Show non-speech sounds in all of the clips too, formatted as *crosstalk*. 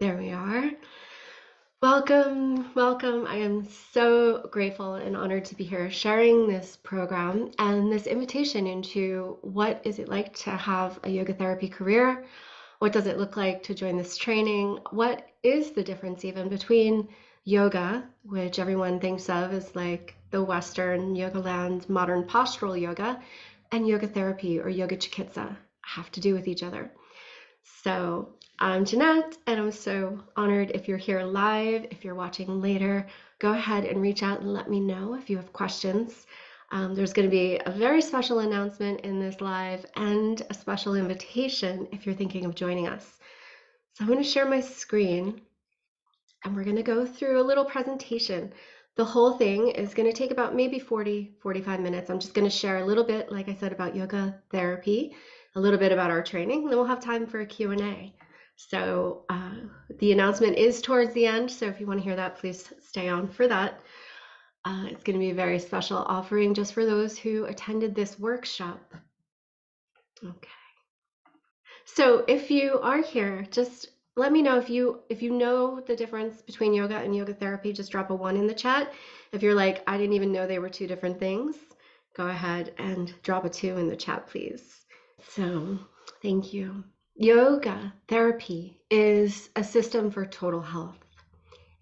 There we are. Welcome, welcome. I am so grateful and honored to be here sharing this program and this invitation into what is it like to have a yoga therapy career? What does it look like to join this training? What is the difference even between yoga, which everyone thinks of as like the Western yoga land modern postural yoga, and yoga therapy or yoga chikitsa have to do with each other? So I'm Jeanette, and I'm so honored if you're here live. If you're watching later, go ahead and reach out and let me know if you have questions. Um, there's going to be a very special announcement in this live and a special invitation if you're thinking of joining us. So I'm going to share my screen and we're going to go through a little presentation. The whole thing is going to take about maybe 40, 45 minutes. I'm just going to share a little bit, like I said, about yoga therapy, a little bit about our training, and then we'll have time for a Q&A. So uh, the announcement is towards the end. So if you want to hear that, please stay on for that. Uh, it's going to be a very special offering just for those who attended this workshop. Okay. So if you are here, just let me know if you if you know the difference between yoga and yoga therapy. Just drop a one in the chat. If you're like, I didn't even know they were two different things, go ahead and drop a two in the chat, please. So thank you. Yoga therapy is a system for total health.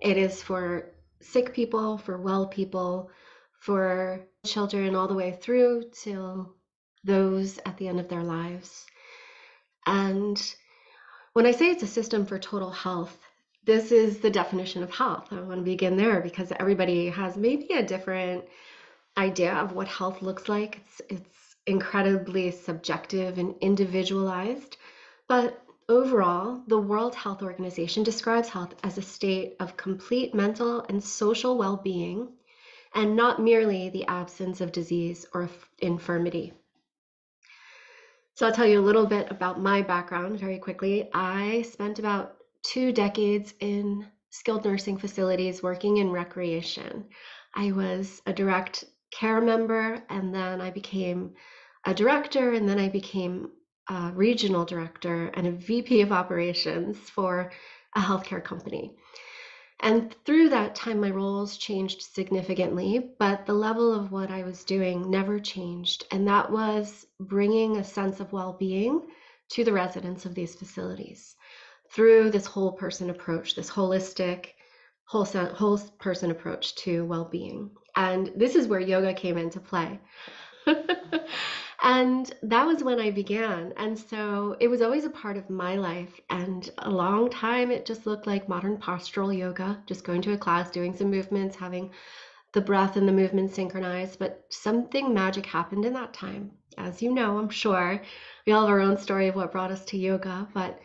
It is for sick people, for well people, for children all the way through till those at the end of their lives. And when I say it's a system for total health, this is the definition of health. I want to begin there because everybody has maybe a different idea of what health looks like. It's, it's incredibly subjective and individualized. But overall, the World Health Organization describes health as a state of complete mental and social well being, and not merely the absence of disease or infirmity. So, I'll tell you a little bit about my background very quickly. I spent about two decades in skilled nursing facilities working in recreation. I was a direct care member, and then I became a director, and then I became a regional director and a VP of operations for a healthcare company. And through that time, my roles changed significantly, but the level of what I was doing never changed. And that was bringing a sense of well being to the residents of these facilities through this whole person approach, this holistic, whole, whole person approach to well being. And this is where yoga came into play. *laughs* And that was when I began. And so it was always a part of my life. And a long time, it just looked like modern postural yoga, just going to a class, doing some movements, having the breath and the movement synchronized. But something magic happened in that time. As you know, I'm sure we all have our own story of what brought us to yoga. But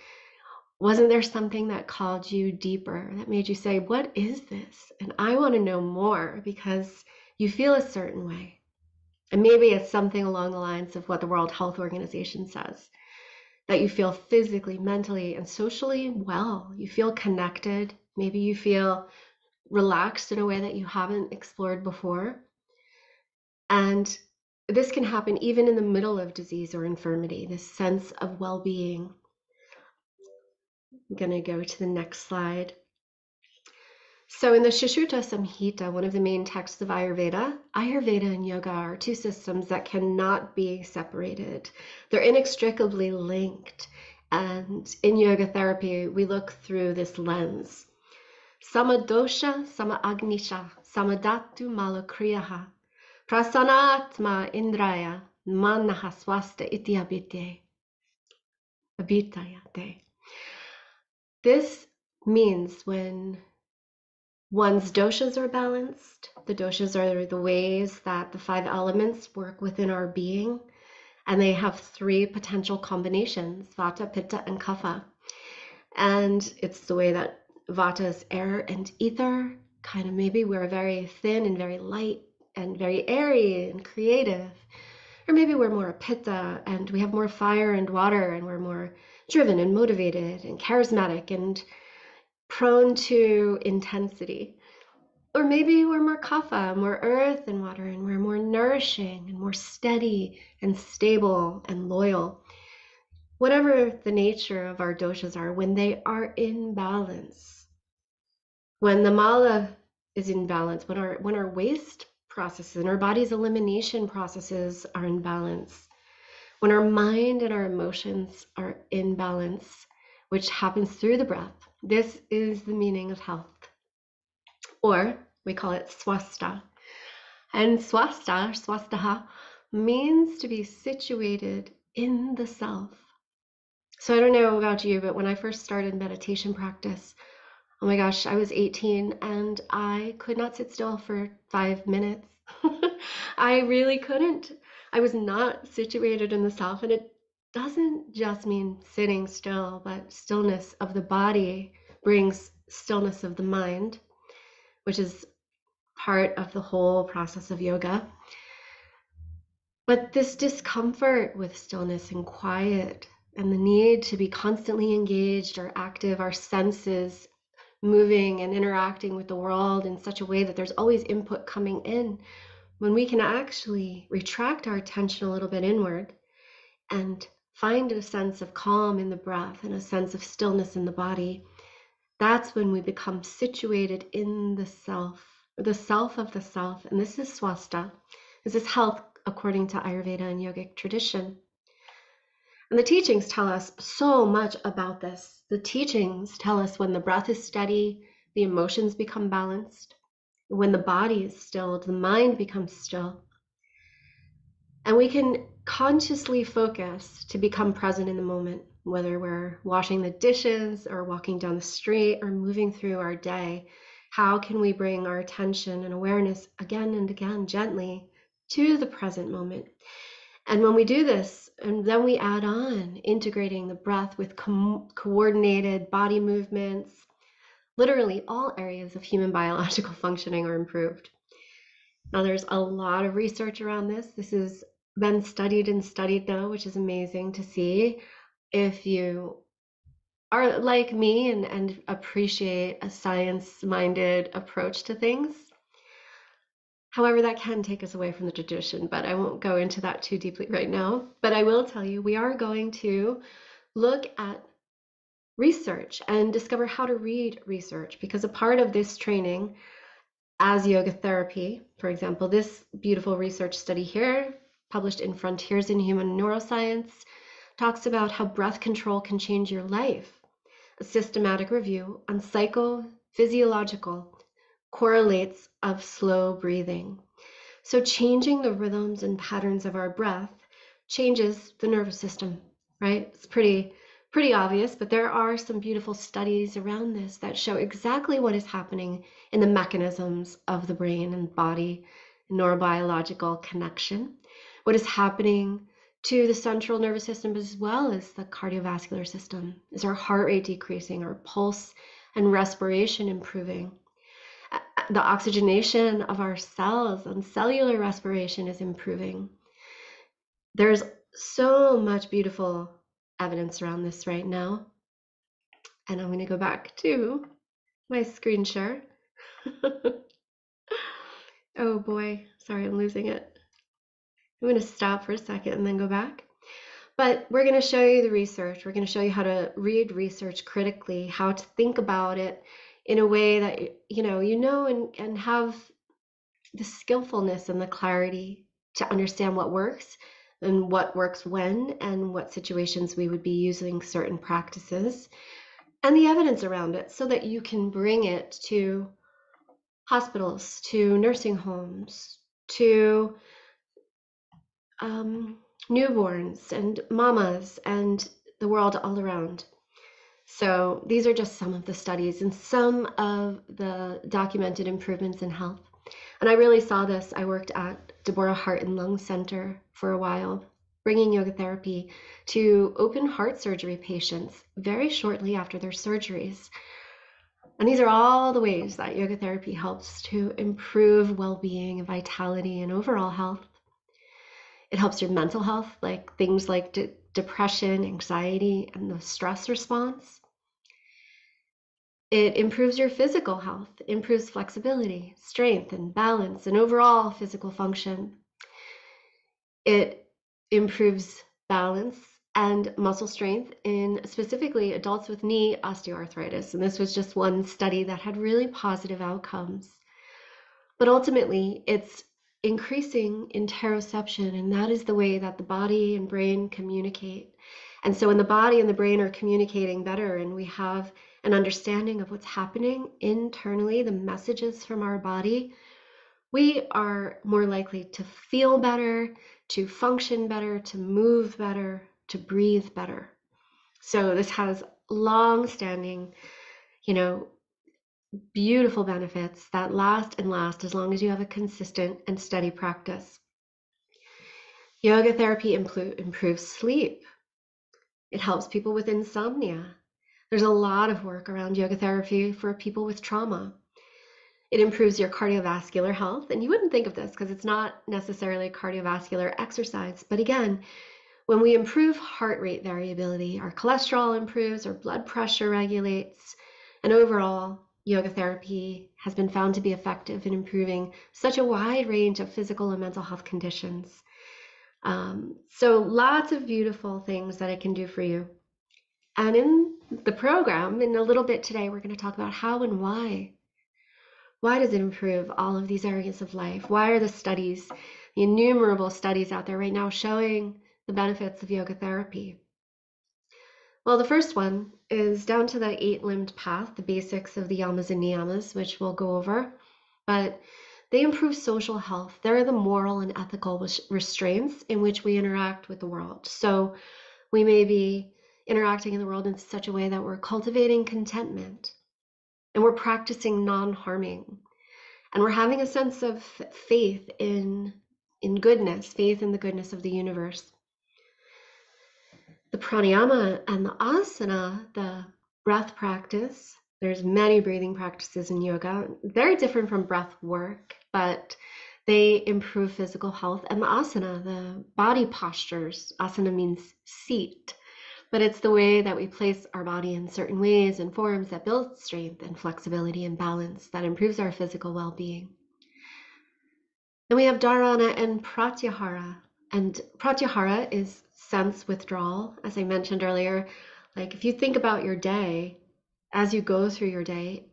wasn't there something that called you deeper, that made you say, What is this? And I want to know more because you feel a certain way. And maybe it's something along the lines of what the World Health Organization says that you feel physically, mentally, and socially well. You feel connected. Maybe you feel relaxed in a way that you haven't explored before. And this can happen even in the middle of disease or infirmity, this sense of well being. I'm going to go to the next slide. So, in the Sushruta Samhita, one of the main texts of Ayurveda, Ayurveda and yoga are two systems that cannot be separated. They're inextricably linked. And in yoga therapy, we look through this lens. Samadosha, Samagnisha, Samadhatu Malakriyaha, Prasanatma Indraya, Manaha Swasta Ityabhite. Abhitayate. This means when One's doshas are balanced. The doshas are the ways that the five elements work within our being, and they have three potential combinations vata, pitta, and kapha. And it's the way that vata is air and ether, kind of maybe we're very thin and very light and very airy and creative. Or maybe we're more a pitta and we have more fire and water and we're more driven and motivated and charismatic and prone to intensity. Or maybe we're more kapha, more earth and water, and we're more nourishing and more steady and stable and loyal. whatever the nature of our doshas are, when they are in balance, when the mala is in balance, when our when our waste processes and our body's elimination processes are in balance, when our mind and our emotions are in balance, which happens through the breath, this is the meaning of health. Or we call it swasta. And swasta, swastaha, means to be situated in the self. So I don't know about you, but when I first started meditation practice, oh my gosh, I was 18 and I could not sit still for five minutes. *laughs* I really couldn't. I was not situated in the self, and it doesn't just mean sitting still, but stillness of the body brings stillness of the mind, which is part of the whole process of yoga. But this discomfort with stillness and quiet and the need to be constantly engaged or active, our senses moving and interacting with the world in such a way that there's always input coming in, when we can actually retract our attention a little bit inward and find a sense of calm in the breath and a sense of stillness in the body, that's when we become situated in the self, the self of the self. And this is swasta. This is health according to Ayurveda and yogic tradition. And the teachings tell us so much about this. The teachings tell us when the breath is steady, the emotions become balanced. When the body is stilled, the mind becomes still. And we can consciously focus to become present in the moment, whether we're washing the dishes or walking down the street or moving through our day. How can we bring our attention and awareness again and again gently to the present moment? And when we do this, and then we add on integrating the breath with com- coordinated body movements, literally all areas of human *laughs* biological functioning are improved. Now, there's a lot of research around this. This has been studied and studied now, which is amazing to see. If you are like me and, and appreciate a science minded approach to things, However, that can take us away from the tradition, but I won't go into that too deeply right now. But I will tell you, we are going to look at research and discover how to read research because a part of this training as yoga therapy, for example, this beautiful research study here, published in Frontiers in Human Neuroscience, talks about how breath control can change your life. A systematic review on psychophysiological correlates of slow breathing. So, changing the rhythms and patterns of our breath changes the nervous system, right? It's pretty pretty obvious, but there are some beautiful studies around this that show exactly what is happening in the mechanisms of the brain and body, neurobiological connection, what is happening to the central nervous system as well as the cardiovascular system. Is our heart rate decreasing, our pulse and respiration improving? the oxygenation of our cells and cellular respiration is improving. There's so much beautiful evidence around this right now. And I'm going to go back to my screen share. *laughs* oh boy, sorry, I'm losing it. I'm going to stop for a second and then go back. But we're going to show you the research. We're going to show you how to read research critically, how to think about it, in a way that you know you know and and have the skillfulness and the clarity to understand what works and what works when and what situations we would be using certain practices and the evidence around it so that you can bring it to hospitals to nursing homes to um, newborns and mamas and the world all around so these are just some of the studies and some of the documented improvements in health. And I really saw this. I worked at Deborah Heart and Lung Center for a while, bringing yoga therapy to open heart surgery patients very shortly after their surgeries. And these are all the ways that yoga therapy helps to improve well being vitality and overall health. It helps your mental health, like things like de- depression, anxiety, and the stress response. It improves your physical health, improves flexibility, strength, and balance, and overall physical function. It improves balance and muscle strength in specifically adults with knee osteoarthritis. And this was just one study that had really positive outcomes. But ultimately, it's increasing interoception, and that is the way that the body and brain communicate. And so, when the body and the brain are communicating better, and we have an understanding of what's happening internally, the messages from our body, we are more likely to feel better, to function better, to move better, to breathe better. So this has long standing, you know, beautiful benefits that last and last as long as you have a consistent and steady practice. Yoga therapy improves sleep. It helps people with insomnia. There's a lot of work around yoga therapy for people with trauma. It improves your cardiovascular health. And you wouldn't think of this because it's not necessarily cardiovascular exercise. But again, when we improve heart rate variability, our cholesterol improves, our blood pressure regulates, and overall, yoga therapy has been found to be effective in improving such a wide range of physical and mental health conditions. Um, so, lots of beautiful things that it can do for you. And in the program, in a little bit today, we're going to talk about how and why. Why does it improve all of these areas of life? Why are the studies, the innumerable studies out there right now showing the benefits of yoga therapy? Well, the first one is down to the eight limbed path, the basics of the yamas and niyamas, which we'll go over. But they improve social health. They're the moral and ethical restraints in which we interact with the world. So we may be interacting in the world in such a way that we're cultivating contentment and we're practicing non harming and we're having a sense of faith in in goodness faith in the goodness of the universe the pranayama and the asana, the breath practice, there's many breathing practices in yoga, very different from breath work, but they improve physical health. And the asana, the body postures, asana means seat, but it's the way that we place our body in certain ways and forms that build strength and flexibility and balance that improves our physical well being. Then we have dharana and pratyahara. And pratyahara is sense withdrawal, as I mentioned earlier. Like if you think about your day as you go through your day,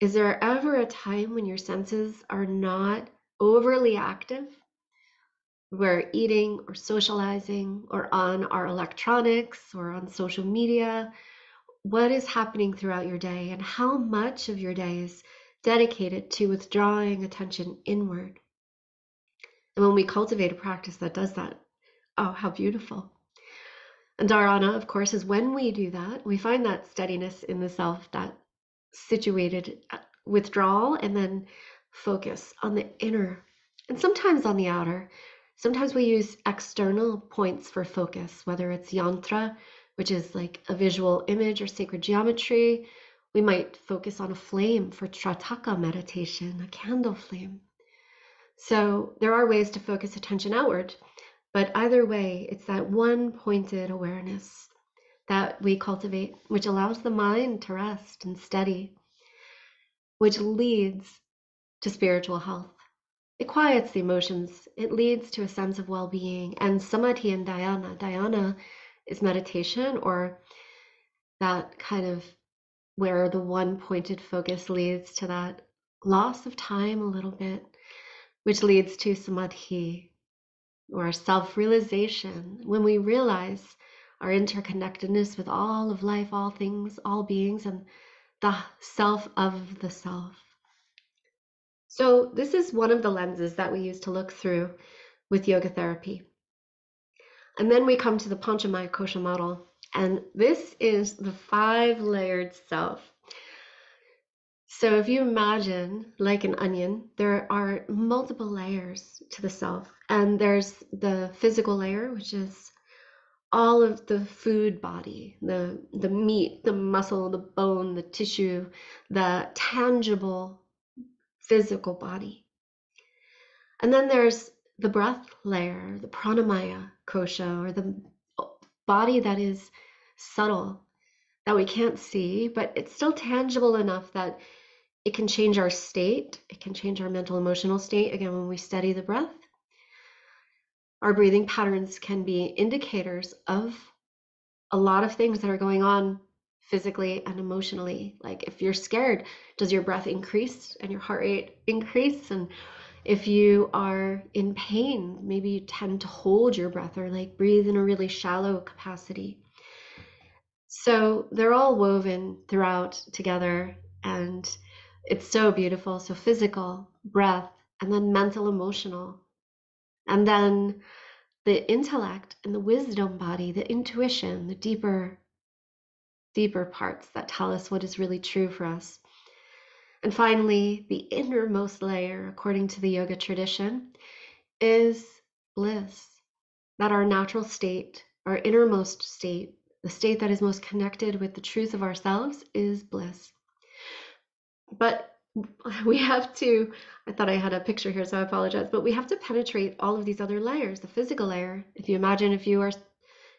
is there ever a time when your senses are not overly active? We're eating or socializing or on our electronics or on social media. What is happening throughout your day and how much of your day is dedicated to withdrawing attention inward? And when we cultivate a practice that does that, oh, how beautiful. And dharana, of course, is when we do that, we find that steadiness in the self, that situated uh, withdrawal, and then focus on the inner and sometimes on the outer. Sometimes we use external points for focus, whether it's yantra, which is like a visual image or sacred geometry. We might focus on a flame for trataka meditation, a candle flame. So there are ways to focus attention outward. But either way, it's that one pointed awareness that we cultivate, which allows the mind to rest and steady, which leads to spiritual health. It quiets the emotions, it leads to a sense of well being. And samadhi and dhyana, dhyana is meditation or that kind of where the one pointed focus leads to that loss of time a little bit, which leads to samadhi, or self realization, when we realize our interconnectedness with all of life, all things, all beings, and the self of the self. So, this is one of the lenses that we use to look through with yoga therapy. And then we come to the Panchamaya Kosha model, and this is the five layered self. So if you imagine like an onion, there are multiple layers to the self. And there's the physical layer, which is all of the food body, the the meat, the muscle, the bone, the tissue, the tangible physical body. And then there's the breath layer, the pranamaya kosha, or the body that is subtle, that we can't see, but it's still tangible enough that it can change our state. It can change our mental emotional state. Again, when we study the breath, our breathing patterns can be indicators of a lot of things that are going on physically and emotionally. Like if you're scared, does your breath increase and your heart rate increase? And if you are in pain, maybe you tend to hold your breath or like breathe in a really shallow capacity. So they're all woven throughout together and it's so beautiful. So physical, breath, and then mental, emotional. And then the intellect and the wisdom body, the intuition, the deeper, deeper parts that tell us what is really true for us. And finally, the innermost layer, according to the yoga tradition, is bliss. That our natural state, our innermost state, the state that is most connected with the truth of ourselves, is bliss. But *laughs* we have to i thought i had a picture here so i apologize but we have to penetrate all of these other layers the physical layer. If you imagine if you are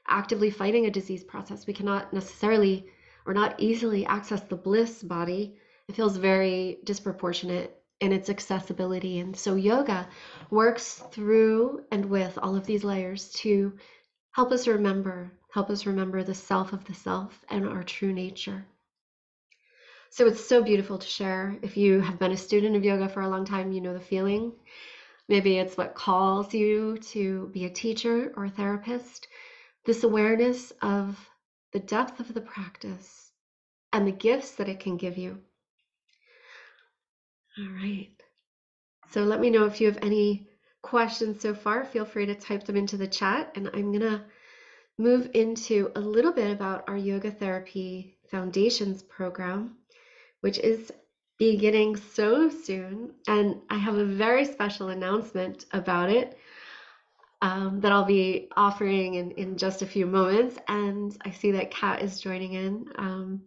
actively fighting a disease process we cannot necessarily or not easily access the bliss body. It feels very disproportionate in its accessibility and so yoga works through and with all of these layers to help us remember help us remember the self of the self and our true nature so it's so beautiful to share. If you have been a student of yoga for a long time, you know the feeling. Maybe it's what calls you to be a teacher or a therapist. This awareness of the depth of the practice and the gifts that it can give you. All right. So let me know if you have any questions so far. Feel free to type them into the chat, and I'm going to move into a little bit about our Yoga Therapy Foundations program which is beginning so soon. And I have a very special announcement about it um, that I'll be offering in, in just a few moments. And I see that Kat is joining in. Um,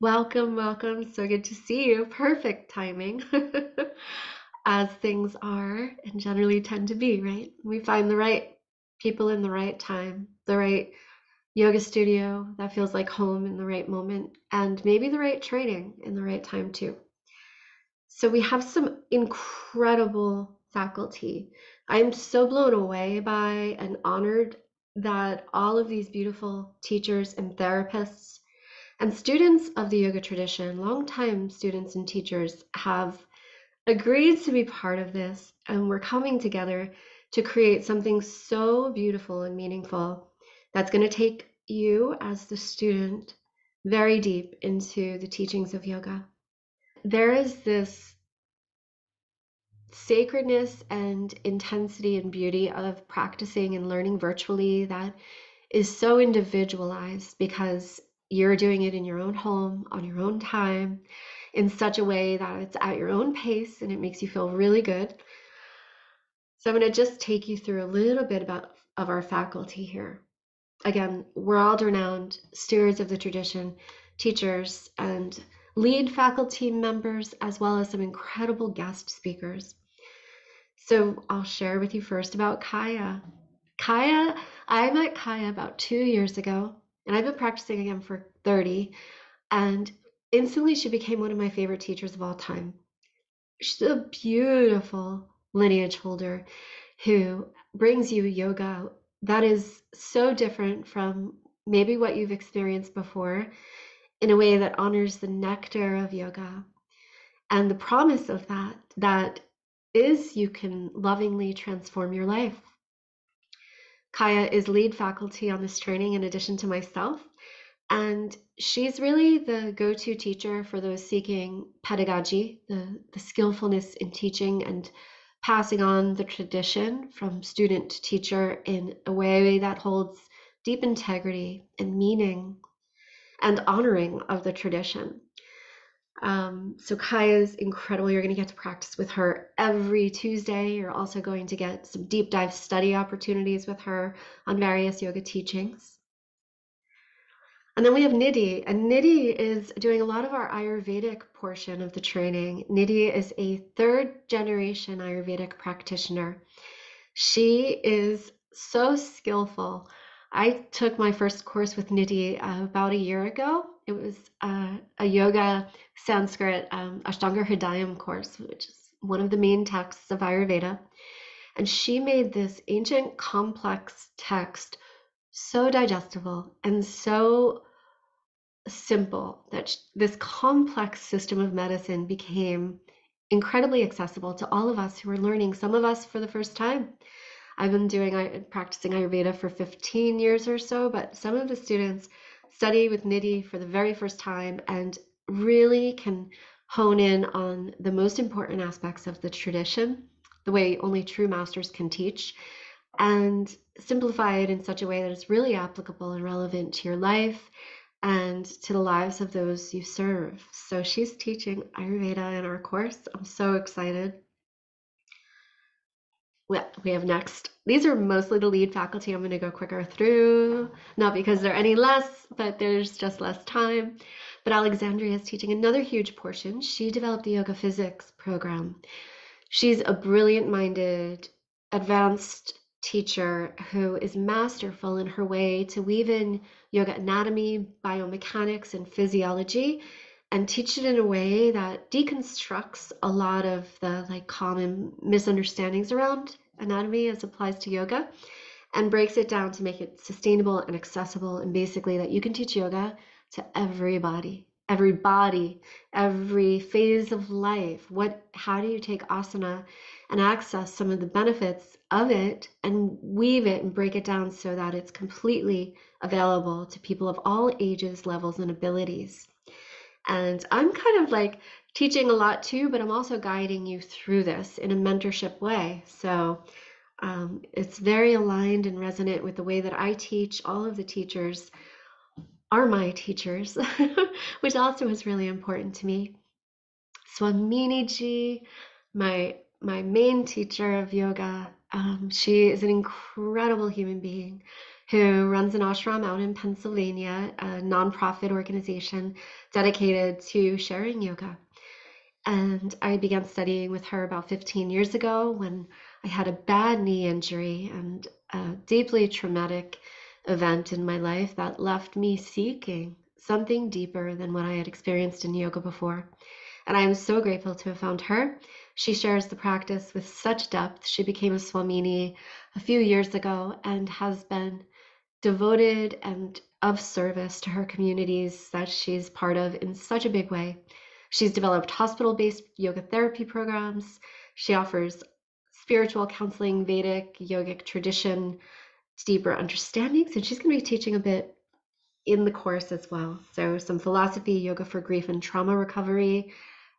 welcome, welcome. So good to see you. Perfect timing. *laughs* As things are and generally tend to be, right? We find the right people in the right time, the right yoga studio that feels like home in the right moment, and maybe the right training in the right time too. So we have some incredible faculty. I'm so blown away by and honored that all of these beautiful teachers and therapists and students of the yoga tradition, longtime students and teachers, have agreed to be part of this. And we're coming together to create something so beautiful and meaningful that's going to take you as the student very deep into the teachings of yoga. There is this sacredness and intensity and beauty of practicing and learning virtually that is so individualized because you're doing it in your own home, on your own time, in such a way that it's at your own pace and it makes you feel really good. So I'm going to just take you through a little bit about of our faculty here again, world renowned stewards of the tradition, teachers, and lead faculty members, as well as some incredible guest speakers. So I'll share with you first about Kaya. Kaya, I met Kaya about two years ago, and I've been practicing again for 30. And instantly, she became one of my favorite teachers of all time. She's a beautiful lineage holder who brings you yoga that is so different from maybe what you've experienced before in a way that honors the nectar of yoga and the promise of that that is you can lovingly transform your life. Kaya is lead faculty on this training in addition to myself and she's really the go-to teacher for those seeking pedagogy the, the skillfulness in teaching and passing on the tradition from student to teacher in a way that holds deep integrity and meaning and honoring of the tradition. Um, so is incredible. You're going to get to practice with her every Tuesday. You're also going to get some deep dive study opportunities with her on various yoga teachings. And then we have Nidhi, and Nidhi is doing a lot of our Ayurvedic portion of the training. Nidhi is a third generation Ayurvedic practitioner. She is so skillful. I took my first course with Nidhi uh, about a year ago. It was uh, a yoga Sanskrit um, Ashtanga Hridayam course, which is one of the main texts of Ayurveda. And she made this ancient complex text so digestible and so simple that this complex system of medicine became incredibly accessible to all of us who are learning, some of us for the first time. I've been doing practicing Ayurveda for 15 years or so, but some of the students study with Nidhi for the very first time and really can hone in on the most important aspects of the tradition, the way only true masters can teach, and simplify it in such a way that it's really applicable and relevant to your life and to the lives of those you serve. So she's teaching Ayurveda in our course. I'm so excited. Well, we have next. These are mostly the lead faculty. I'm going to go quicker through, not because they're any less, but there's just less time. But Alexandria is teaching another huge portion. She developed the yoga physics program. She's a brilliant minded, advanced teacher who is masterful in her way to weave in yoga anatomy, biomechanics, and physiology and teach it in a way that deconstructs a lot of the like common misunderstandings around anatomy as applies to yoga and breaks it down to make it sustainable and accessible and basically that you can teach yoga to everybody every body every phase of life. What how do you take asana and access some of the benefits of it and weave it and break it down so that it's completely available to people of all ages, levels, and abilities. And I'm kind of like teaching a lot too, but I'm also guiding you through this in a mentorship way. So um, it's very aligned and resonant with the way that I teach. All of the teachers are my teachers, *laughs* which also is really important to me. Swamini Ji, my my main teacher of yoga. Um, she is an incredible human being who runs an ashram out in Pennsylvania, a nonprofit organization dedicated to sharing yoga. And I began studying with her about 15 years ago when I had a bad knee injury and a deeply traumatic event in my life that left me seeking something deeper than what I had experienced in yoga before. And I am so grateful to have found her she shares the practice with such depth. She became a Swamini a few years ago and has been devoted and of service to her communities that she's part of in such a big way. She's developed hospital based yoga therapy programs. She offers spiritual counseling, Vedic, yogic tradition, deeper understandings, and she's going to be teaching a bit in the course as well. So, some philosophy, yoga for grief and trauma recovery,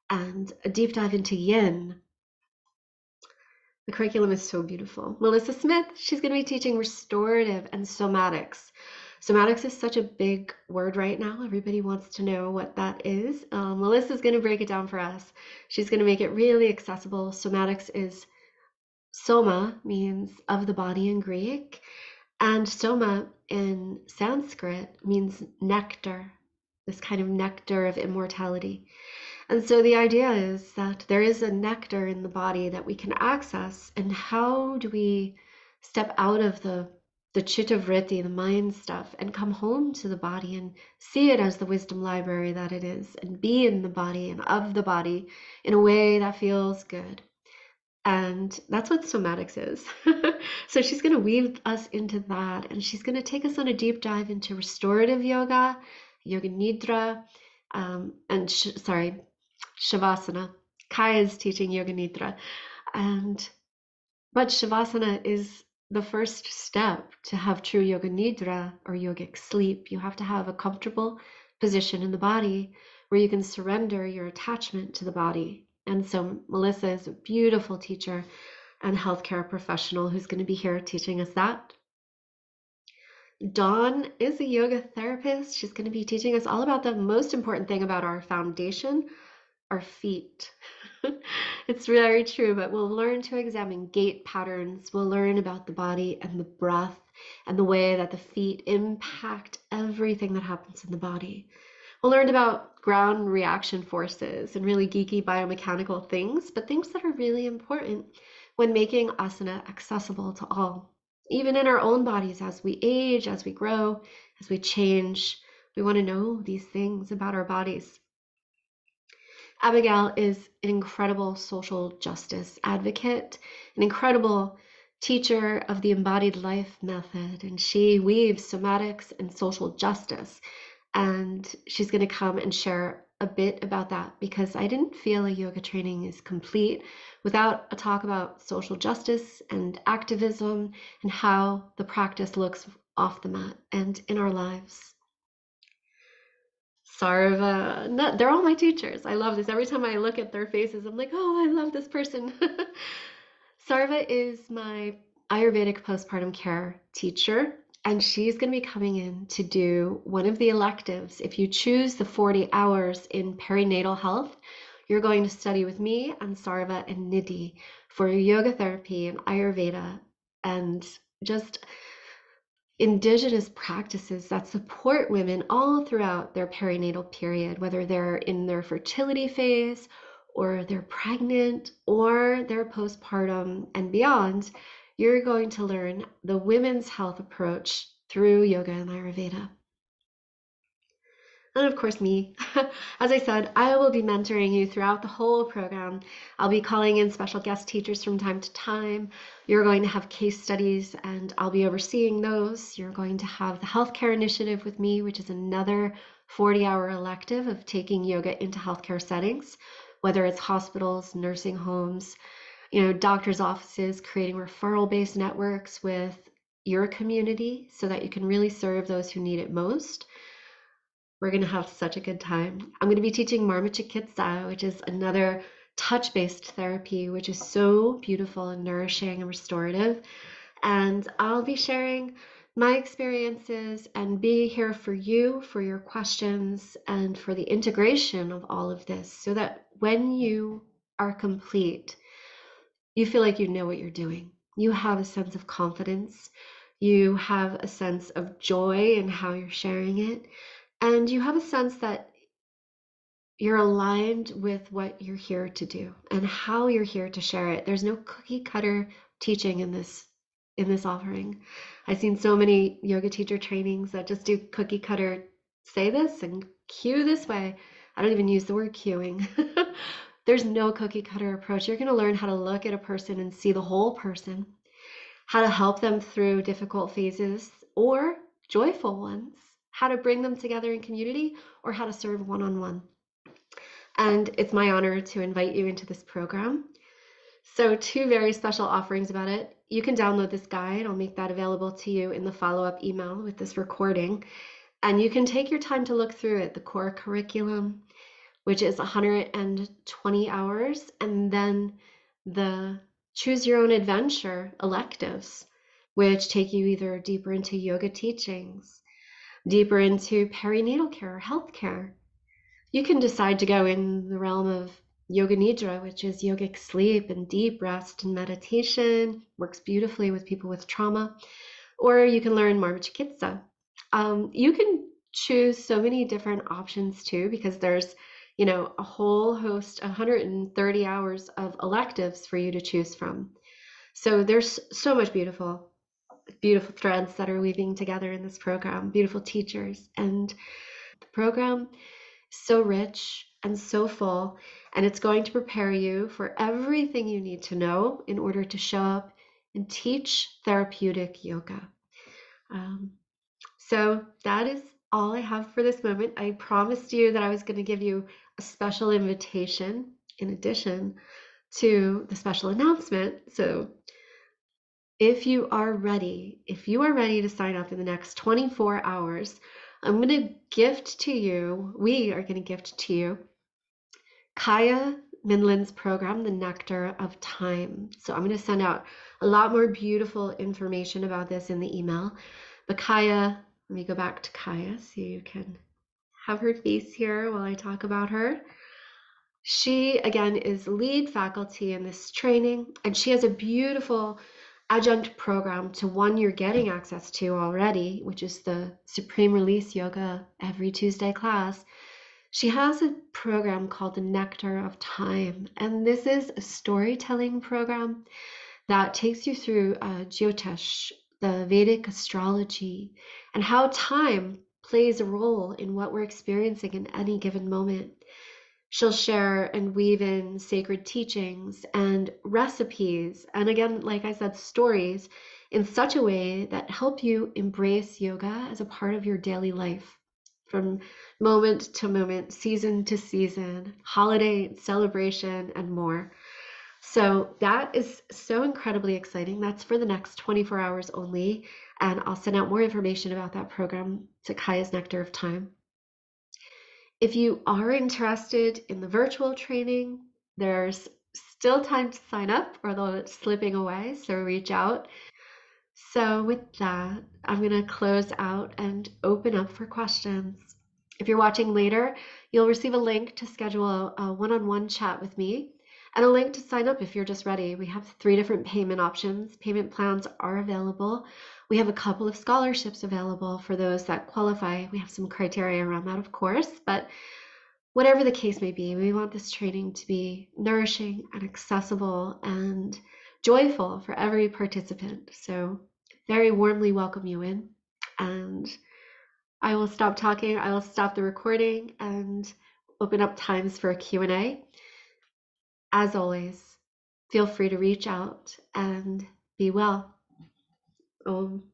and a deep dive into yin. The curriculum is so beautiful. Melissa Smith, she's going to be teaching restorative and somatics. Somatics is such a big word right now. Everybody wants to know what that is. Um, Melissa's going to break it down for us. She's going to make it really accessible. Somatics is soma, means of the body in Greek, and soma in Sanskrit means nectar, this kind of nectar of immortality. And so the idea is that there is a nectar in the body that we can access. And how do we step out of the the chitta vritti, the mind stuff, and come home to the body and see it as the wisdom library that it is, and be in the body and of the body in a way that feels good. And that's what somatics is. *laughs* so she's going to weave us into that, and she's going to take us on a deep dive into restorative yoga, yoga nidra, um, and sh- sorry, Shavasana. Kaya is teaching Yoga Nidra. And but Shavasana is the first step to have true Yoga Nidra or yogic sleep. You have to have a comfortable position in the body where you can surrender your attachment to the body. And so Melissa is a beautiful teacher and healthcare professional who's going to be here teaching us that. Dawn is a yoga therapist. She's going to be teaching us all about the most important thing about our foundation, our feet. *laughs* it's very true, but we'll learn to examine gait patterns. We'll learn about the body and the breath and the way that the feet impact everything that happens in the body. We'll learn about ground reaction forces and really geeky biomechanical things, but things that are really important when making asana accessible to all. Even in our own bodies, as we age, as we grow, as we change, we want to know these things about our bodies. Abigail is an incredible social justice advocate, an incredible teacher of the embodied life method, and she weaves somatics and social justice. And she's going to come and share a bit about that because I didn't feel a yoga training is complete without a talk about social justice and activism and how the practice looks off the mat and in our lives. Sarva, they're all my teachers. I love this. Every time I look at their faces, I'm like, oh, I love this person. *laughs* Sarva is my Ayurvedic postpartum care teacher and she's going to be coming in to do one of the electives. If you choose the 40 hours in perinatal health, you're going to study with me and Sarva and Nidhi for yoga therapy and Ayurveda and just indigenous practices that support women all throughout their perinatal period, whether they're in their fertility phase or they're pregnant or they're postpartum and beyond you're going to learn the women's health approach through yoga and Ayurveda. And of course, me. *laughs* As I said, I will be mentoring you throughout the whole program. I'll be calling in special guest teachers from time to time. You're going to have case studies, and I'll be overseeing those. You're going to have the healthcare initiative with me, which is another 40 hour elective of taking yoga into healthcare settings, whether it's hospitals, nursing homes, you know, doctors' offices, creating referral based networks with your community so that you can really serve those who need it most. We're going to have such a good time. I'm going to be teaching Marma Chikitsa, which is another touch based therapy, which is so beautiful and nourishing and restorative. And I'll be sharing my experiences and be here for you, for your questions, and for the integration of all of this so that when you are complete, you feel like you know what you're doing. You have a sense of confidence. You have a sense of joy in how you're sharing it. And you have a sense that you're aligned with what you're here to do and how you're here to share it. There's no cookie cutter teaching in this in this offering. I've seen so many yoga teacher trainings that just do cookie cutter say this and cue this way. I don't even use the word cueing. *laughs* There's no cookie cutter approach. You're going to learn how to look at a person and see the whole person, how to help them through difficult phases or joyful ones, how to bring them together in community, or how to serve one on one. And it's my honor to invite you into this program. So, two very special offerings about it. You can download this guide. I'll make that available to you in the follow up email with this recording. And you can take your time to look through it the core curriculum, which is 120 hours, and then the choose your own adventure electives, which take you either deeper into yoga teachings, deeper into perinatal care or health care. You can decide to go in the realm of Yoga Nidra, which is yogic sleep and deep rest and meditation, works beautifully with people with trauma. Or you can learn Marma Chikitsa. Um, you can choose so many different options too, because there's you know, a whole host, 130 hours of electives for you to choose from. So there's so much beautiful, beautiful threads that are weaving together in this program, beautiful teachers. And the program so rich and so full, and it's going to prepare you for everything you need to know in order to show up and teach therapeutic yoga. Um, so that is all I have for this moment. I promised you that I was going to give you a special invitation in addition to the special announcement. So, if you are ready, if you are ready to sign up in the next 24 hours, I'm going to gift to you, we are going to gift to you Kaya Minlin's program, The Nectar of Time. So, I'm going to send out a lot more beautiful information about this in the email. But Kaya let me go back to Kaya so you can have her face here while I talk about her. She, again, is lead faculty in this training, and she has a beautiful adjunct program to one you're getting access to already, which is the Supreme Release Yoga every Tuesday class. She has a program called the Nectar of Time, and this is a storytelling program that takes you through uh, Jyotish, the Vedic astrology, and how time plays a role in what we're experiencing in any given moment. She'll share and weave in sacred teachings and recipes, and again, like I said, stories in such a way that help you embrace yoga as a part of your daily life from moment to moment, season to season, holiday celebration, and more. So that is so incredibly exciting. That's for the next 24 hours only. And I'll send out more information about that program to Kaya's Nectar of Time. If you are interested in the virtual training, there's still time to sign up, although it's slipping away. So reach out. So, with that, I'm going to close out and open up for questions. If you're watching later, you'll receive a link to schedule a one on one chat with me and a link to sign up if you're just ready. We have three different payment options. Payment plans are available. We have a couple of scholarships available for those that qualify. We have some criteria around that, of course, but whatever the case may be, we want this training to be nourishing and accessible and joyful for every participant. So, very warmly welcome you in. And I will stop talking. I will stop the recording and open up times for a Q&A. As always, feel free to reach out and be well. Om.